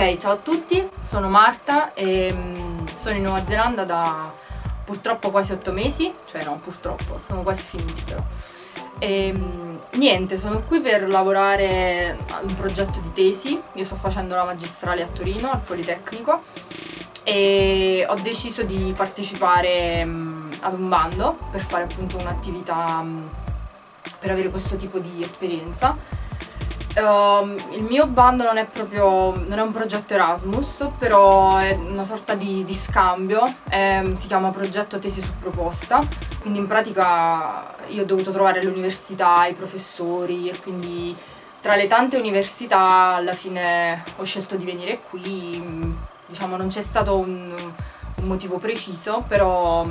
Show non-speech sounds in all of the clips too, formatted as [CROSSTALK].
Ok, ciao a tutti, sono Marta e mm, sono in Nuova Zelanda da purtroppo quasi otto mesi, cioè no, purtroppo, sono quasi finiti però. E, mm, niente, sono qui per lavorare ad un progetto di tesi, io sto facendo la magistrale a Torino, al Politecnico, e ho deciso di partecipare mm, ad un bando per fare appunto un'attività, per avere questo tipo di esperienza Uh, il mio bando non è proprio non è un progetto Erasmus, però è una sorta di, di scambio, è, si chiama progetto tesi su proposta, quindi in pratica io ho dovuto trovare l'università, i professori e quindi tra le tante università alla fine ho scelto di venire qui, diciamo non c'è stato un, un motivo preciso, però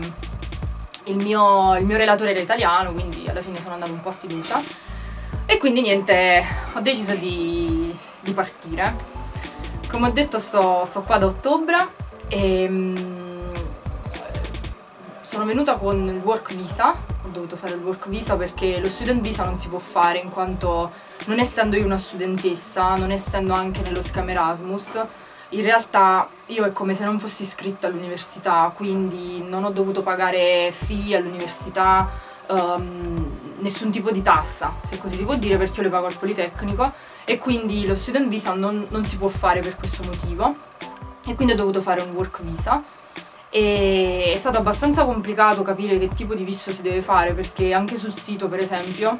il mio, il mio relatore era italiano, quindi alla fine sono andata un po' a fiducia e quindi niente, ho deciso di, di partire. Come ho detto sto, sto qua da ottobre e um, sono venuta con il work visa, ho dovuto fare il work visa perché lo student visa non si può fare in quanto non essendo io una studentessa, non essendo anche nello schema Erasmus, in realtà io è come se non fossi iscritta all'università, quindi non ho dovuto pagare fee all'università, um, nessun tipo di tassa, se così si può dire, perché io le pago al Politecnico e quindi lo student visa non, non si può fare per questo motivo. E quindi ho dovuto fare un work visa. E è stato abbastanza complicato capire che tipo di visto si deve fare perché anche sul sito per esempio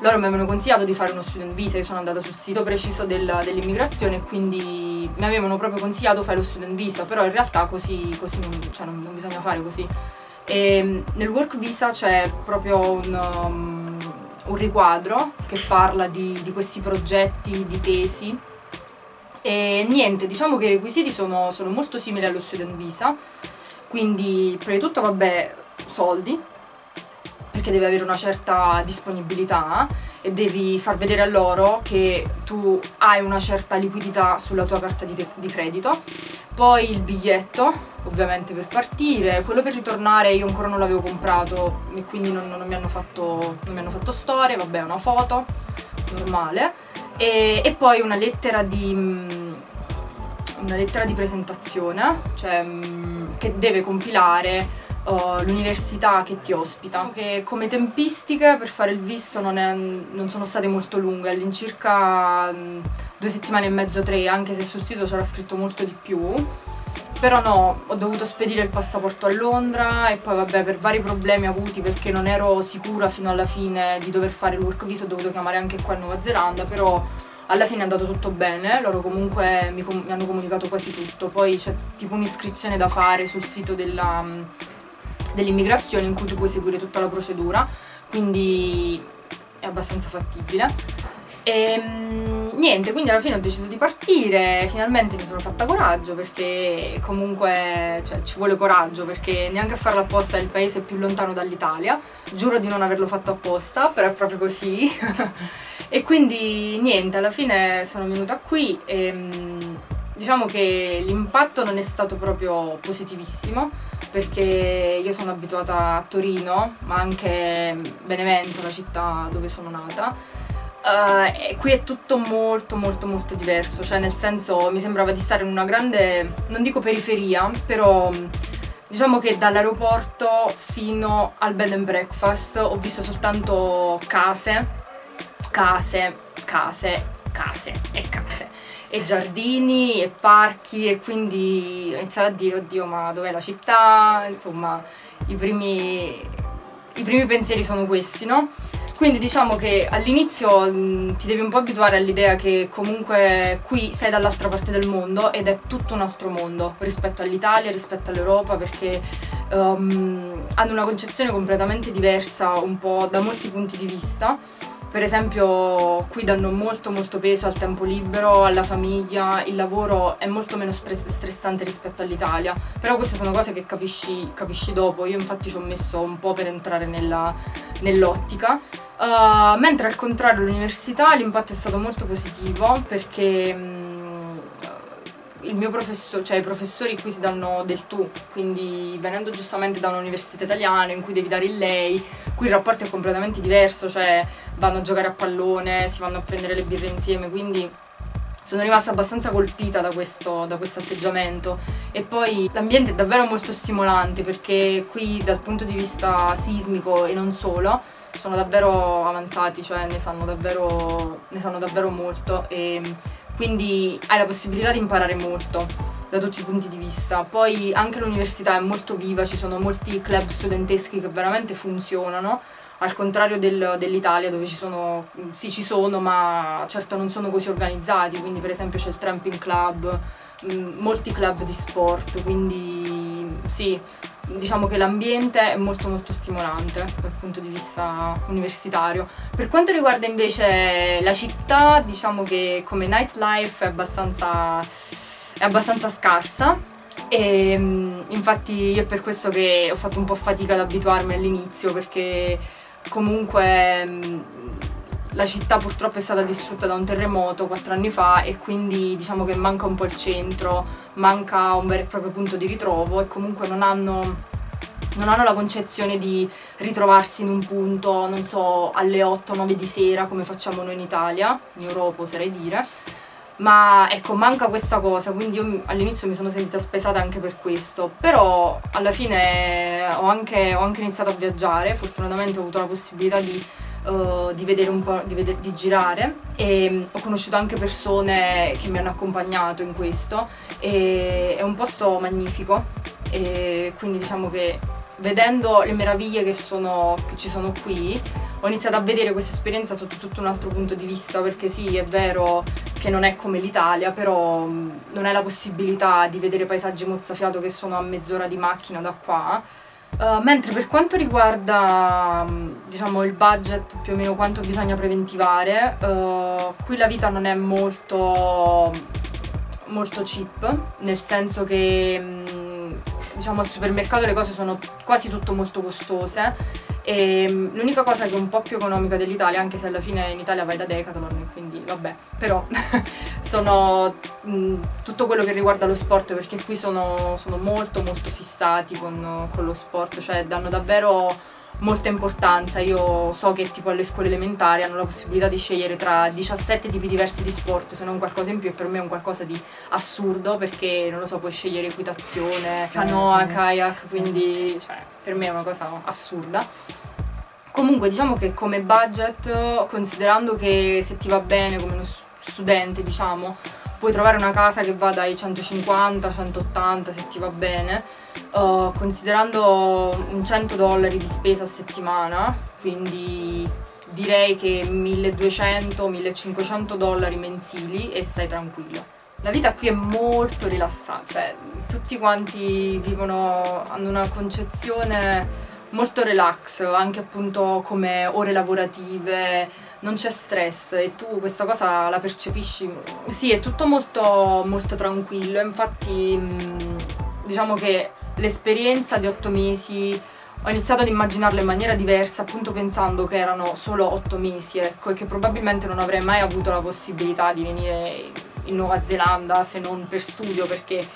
loro mi avevano consigliato di fare uno student visa, io sono andata sul sito preciso del, dell'immigrazione e quindi mi avevano proprio consigliato fare lo student visa, però in realtà così, così non, cioè non, non bisogna fare così e nel work visa c'è proprio un, um, un, riquadro che parla di, di, questi progetti di tesi. E niente, diciamo che i requisiti sono, sono molto simili allo student visa, quindi prima di tutto vabbè soldi, perché devi avere una certa disponibilità e devi far vedere a loro che tu hai una certa liquidità sulla tua carta di, di credito. Poi il biglietto ovviamente per partire, quello per ritornare io ancora non l'avevo comprato e quindi non, non, mi fatto, non, mi hanno fatto, storie, vabbè una foto normale. E, e poi una lettera di, una lettera di presentazione cioè, che deve compilare uh, l'università che ti ospita. Che come tempistiche per fare il visto non, è, non sono state molto lunghe, all'incirca due settimane e mezzo, tre, anche se sul sito c'era scritto molto di più. Però no, ho dovuto spedire il passaporto a Londra e poi vabbè per vari problemi avuti perché non ero sicura fino alla fine di dover fare il work visa, ho dovuto chiamare anche qua in Nuova Zelanda, però alla fine è andato tutto bene, loro comunque mi, mi hanno comunicato quasi tutto, poi c'è tipo un'iscrizione da fare sul sito della, dell'immigrazione in cui tu puoi seguire tutta la procedura, quindi è abbastanza fattibile. E ehm, niente, quindi alla fine ho deciso di partire, finalmente mi sono fatta coraggio perché comunque cioè, ci vuole coraggio perché neanche a farlo apposta è il paese più lontano dall'Italia, giuro di non averlo fatto apposta, però è proprio così. [LAUGHS] e quindi niente, alla fine sono venuta qui e ehm, diciamo che l'impatto non è stato proprio positivissimo perché io sono abituata a Torino, ma anche Benevento, la città dove sono nata. Uh, qui è tutto molto molto molto diverso, cioè nel senso mi sembrava di stare in una grande, non dico periferia, però diciamo che dall'aeroporto fino al bed and breakfast ho visto soltanto case, case, case, case e case e giardini e parchi e quindi ho iniziato a dire oddio ma dov'è la città, insomma i primi, i primi pensieri sono questi, no? Quindi diciamo che all'inizio ti devi un po' abituare all'idea che comunque qui sei dall'altra parte del mondo ed è tutto un altro mondo rispetto all'Italia, rispetto all'Europa perché um, hanno una concezione completamente diversa un po' da molti punti di vista per esempio qui danno molto molto peso al tempo libero, alla famiglia, il lavoro è molto meno stressante rispetto all'Italia, però queste sono cose che capisci, capisci, dopo, io infatti ci ho messo un po' per entrare nell'ottica. Uh, mentre al contrario all'università l'impatto è stato molto positivo perché il mio professore, cioè i professori qui si danno del tu, quindi venendo giustamente da un'università italiana in cui devi dare il lei, qui il rapporto è completamente diverso, cioè vanno a giocare a pallone, si vanno a prendere le birre insieme, quindi sono rimasta abbastanza colpita da questo, da questo atteggiamento. E poi l'ambiente è davvero molto stimolante perché qui dal punto di vista sismico e non solo sono davvero avanzati, cioè ne sanno davvero, ne sanno davvero molto e quindi hai la possibilità di imparare molto da tutti i punti di vista. Poi anche l'università è molto viva, ci sono molti club studenteschi che veramente funzionano. Al contrario del, dell'Italia dove ci sono, sì ci sono, ma certo non sono così organizzati, quindi per esempio c'è il tramping club, mm, molti club di sport, quindi sì, diciamo che l'ambiente è molto molto stimolante dal punto di vista universitario. Per quanto riguarda invece la città, diciamo che come nightlife è abbastanza, è abbastanza scarsa, e mm, infatti io è per questo che ho fatto un po' fatica ad abituarmi all'inizio perché comunque mm, la città purtroppo è stata distrutta da un terremoto quattro anni fa e quindi diciamo che manca un po' il centro, manca un vero e proprio punto di ritrovo e comunque non hanno, non hanno la concezione di ritrovarsi in un punto, non so, alle 8-9 di sera come facciamo noi in Italia, in Europa oserei dire. Ma ecco manca questa cosa quindi io all'inizio mi sono sentita spesata anche per questo però alla fine ho anche, ho anche iniziato a viaggiare fortunatamente ho avuto la possibilità di, uh, di vedere un po' di, vedere, di girare e um, ho conosciuto anche persone che mi hanno accompagnato in questo e è un posto magnifico e quindi diciamo che vedendo le meraviglie che, sono, che ci sono qui ho iniziato a vedere questa esperienza sotto tutto un altro punto di vista perché sì, è vero che non è come l'Italia, però non hai la possibilità di vedere paesaggi mozzafiato che sono a mezz'ora di macchina da qua. Uh, mentre per quanto riguarda diciamo, il budget, più o meno quanto bisogna preventivare, uh, qui la vita non è molto, molto cheap, nel senso che diciamo, al supermercato le cose sono quasi tutto molto costose e mm, l'unica cosa che è un po' più economica dell'Italia, anche se alla fine in Italia vai da Decathlon, quindi vabbè, però [LAUGHS] sono mh, mm, tutto quello che riguarda lo sport, perché qui sono, sono molto molto fissati con, con lo sport, cioè danno davvero molta importanza. Io so che tipo alle scuole elementari hanno la possibilità di scegliere tra 17 tipi diversi di sport, se non qualcosa in più e per me è un qualcosa di assurdo perché non lo so, puoi scegliere equitazione, canoa, kayak, quindi cioè, per me è una cosa assurda. Comunque diciamo che come budget, considerando che se ti va bene come uno studente, diciamo, puoi trovare una casa che va dai 150, 180 se ti va bene, uh, considerando un 100 dollari di spesa a settimana, quindi direi che 1200-1500 dollari mensili e stai tranquillo. La vita qui è molto rilassata, cioè tutti quanti vivono, hanno una concezione molto relax, anche appunto come ore lavorative, non c'è stress e tu questa cosa la percepisci. Sì, è tutto molto, molto tranquillo, infatti diciamo che l'esperienza di otto mesi ho iniziato ad immaginarla in maniera diversa appunto pensando che erano solo otto mesi ecco, e che probabilmente non avrei mai avuto la possibilità di venire in Nuova Zelanda se non per studio perché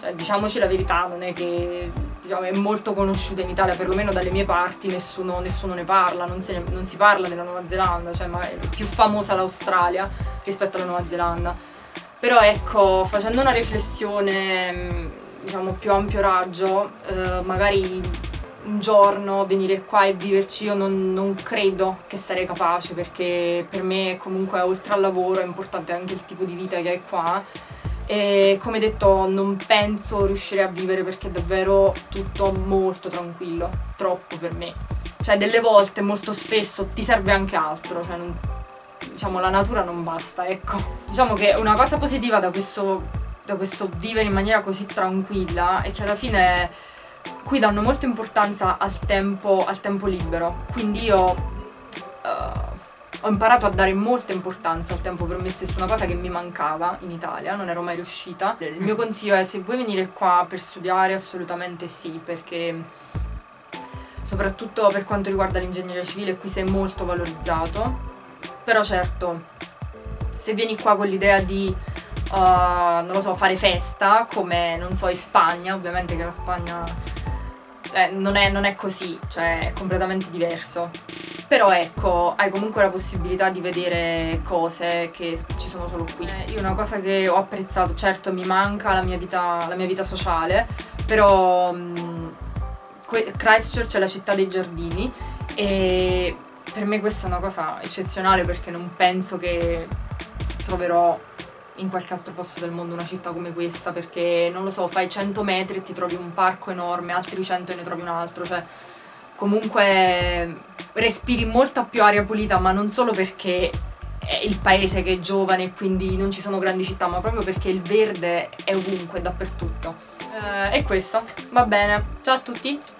cioè, diciamoci la verità non è che diciamo, è molto conosciuta in Italia perlomeno dalle mie parti nessuno, nessuno ne parla non, ne, non, si parla della Nuova Zelanda cioè è più famosa l'Australia rispetto alla Nuova Zelanda. Però ecco facendo una riflessione diciamo più ampio raggio, eh, magari un giorno venire qua e viverci io non, non, credo che sarei capace perché per me comunque oltre al lavoro è importante anche il tipo di vita che hai qua e come detto non penso riuscire a vivere perché è davvero tutto molto tranquillo, troppo per me. Cioè delle volte molto spesso ti serve anche altro, cioè non, diciamo la natura non basta, ecco. Diciamo che una cosa positiva da questo da questo vivere in maniera così tranquilla e che alla fine qui danno molta importanza al tempo, al tempo libero. Quindi io uh, ho imparato a dare molta importanza al tempo per me stesso, una cosa che mi mancava in Italia, non ero mai riuscita. Il mio consiglio è se vuoi venire qua per studiare assolutamente sì, perché soprattutto per quanto riguarda l'ingegneria civile qui sei molto valorizzato. Però certo, se vieni qua con l'idea di uh, non lo so, fare festa come, non so, in Spagna, ovviamente che la Spagna eh, non, è, non è così, cioè è completamente diverso. però ecco, hai comunque la possibilità di vedere cose che ci sono solo qui. Eh, io una cosa che ho apprezzato, certo mi manca la mia vita, la mia vita sociale, però mh, Christchurch è la città dei giardini e per me questa è una cosa eccezionale perché non penso che troverò in qualche altro posto del mondo una città come questa perché non lo so, fai 100 metri e ti trovi un parco enorme, altri 100 e ne trovi un altro, cioè comunque respiri molta più aria pulita, ma non solo perché è il paese che è giovane e quindi non ci sono grandi città, ma proprio perché il verde è ovunque, dappertutto. Eh, e questo, va bene, ciao a tutti!